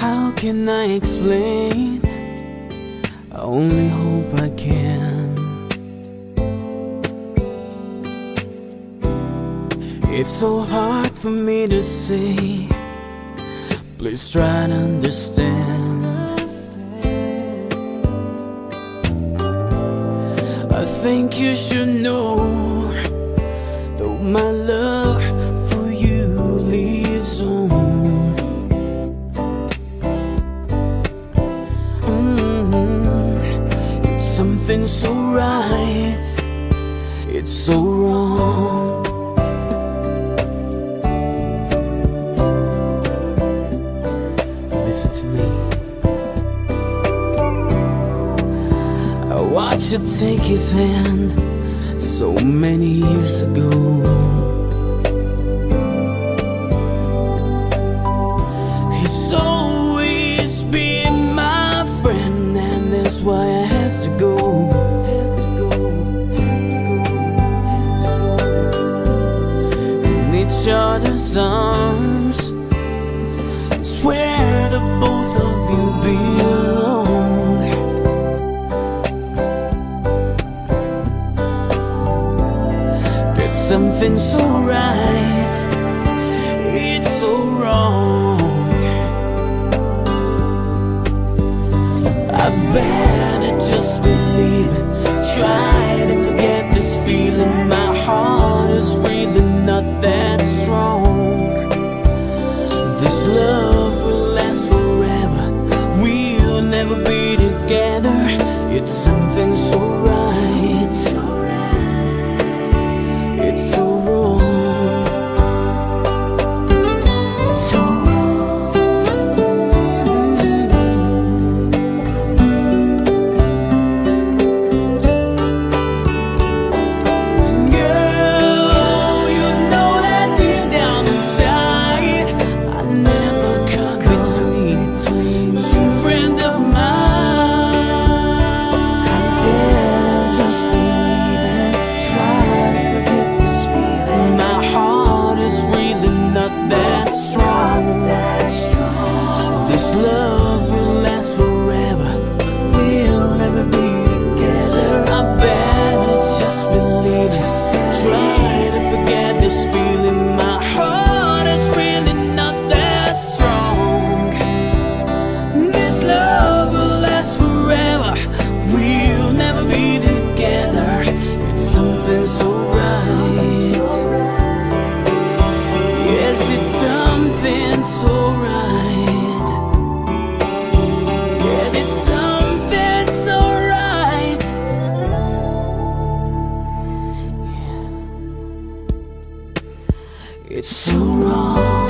How can I explain? I only hope I can. It's so hard for me to say. Please try to understand. I think you should know that my love so wrong. Listen to me. I watched you take his hand so many years ago. He's always been my friend, and that's why I other's arms, it's where the both of you belong. There's something so right, it's so wrong. I better just believe it. Try Something It's so wrong.